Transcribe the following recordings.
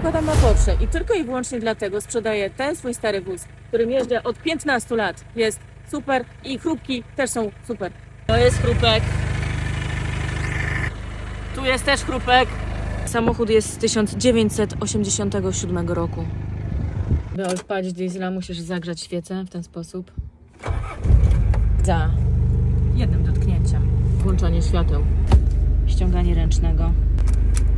składam na Porsche i tylko i wyłącznie dlatego sprzedaję ten swój stary wóz, którym jeżdżę od 15 lat. Jest super i chrupki też są super. To jest chrupek. Tu jest też chrupek. Samochód jest z 1987 roku. By odpalić diesla musisz zagrzać świecę w ten sposób. Za jednym dotknięciem. Włączanie świateł, ściąganie ręcznego,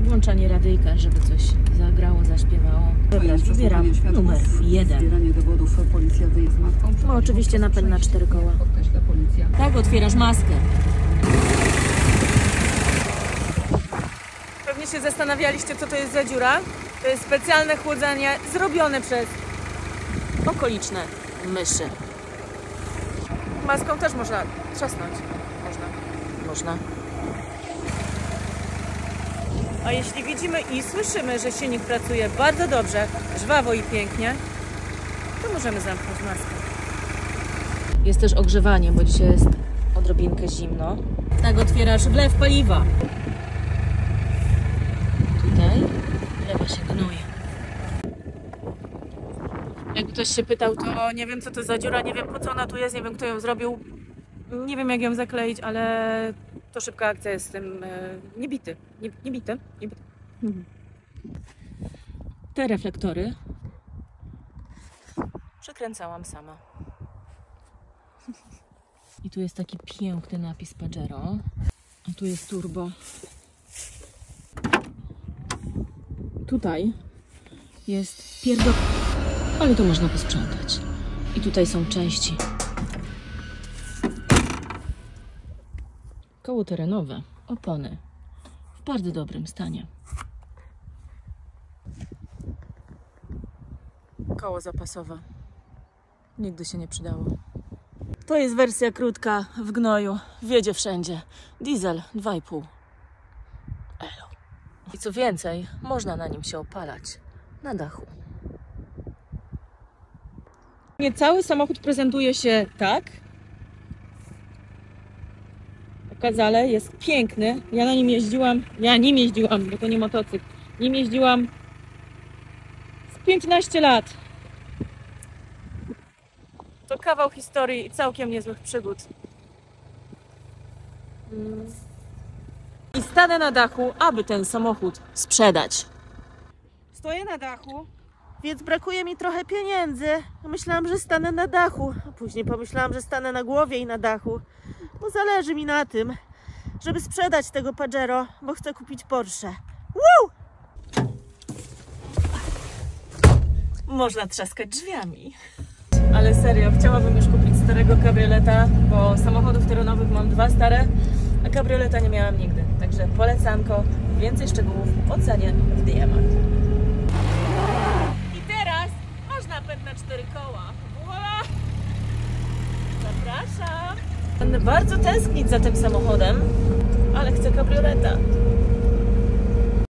włączanie radyjka, żeby coś zagrało, zaśpiewało. Dobra, wybieram numer jeden. Zbieranie dowodów policja wyjazd z matką. No, oczywiście napęd na cztery koła. Podkreśla policja. Tak, otwierasz maskę. Pewnie się zastanawialiście, co to jest za dziura. To jest specjalne chłodzenie zrobione przez okoliczne myszy. Maską też można trzasnąć. Można. Można. A jeśli widzimy i słyszymy, że silnik pracuje bardzo dobrze, żwawo i pięknie, to możemy zamknąć maskę. Jest też ogrzewanie, bo dzisiaj jest odrobinkę zimno. Tak otwierasz wlew paliwa. Tutaj wlewa się gnój. Jak ktoś się pytał, to nie wiem co to za dziura, nie wiem po co ona tu jest, nie wiem kto ją zrobił. Nie wiem jak ją zakleić, ale to szybka akcja jest z tym e, niebity. Nie, niebity. niebity. Mhm. Te reflektory przekręcałam sama. I tu jest taki piękny napis Pajero. A tu jest turbo. Tutaj jest pierdol... Ale to można posprzątać. I tutaj są części. Koło terenowe, opony w bardzo dobrym stanie. Koło zapasowe. Nigdy się nie przydało. To jest wersja krótka w gnoju. Wiedzie wszędzie. Diesel 2,5. Elo. I co więcej, można na nim się opalać. Na dachu. Nie cały samochód prezentuje się tak. Okazale jest piękny. Ja na nim jeździłam. Ja nim jeździłam, bo to nie motocykl. Nim jeździłam z 15 lat. To kawał historii i całkiem niezłych przygód. I stanę na dachu, aby ten samochód sprzedać. Stoję na dachu, więc brakuje mi trochę pieniędzy. Myślałam, że stanę na dachu. a Później pomyślałam, że stanę na głowie i na dachu. Bo zależy mi na tym, żeby sprzedać tego Pajero, bo chcę kupić Porsche. Woo! Można trzaskać drzwiami. Ale serio, chciałabym już kupić starego kabrioleta, bo samochodów terenowych mam dwa stare, a kabrioleta nie miałam nigdy. Także polecanko, więcej szczegółów ocenie w Diamant. I teraz masz napęd na cztery koła. Voila! Zapraszam! Będę bardzo tęsknić za tym samochodem, ale chcę kabrioleta.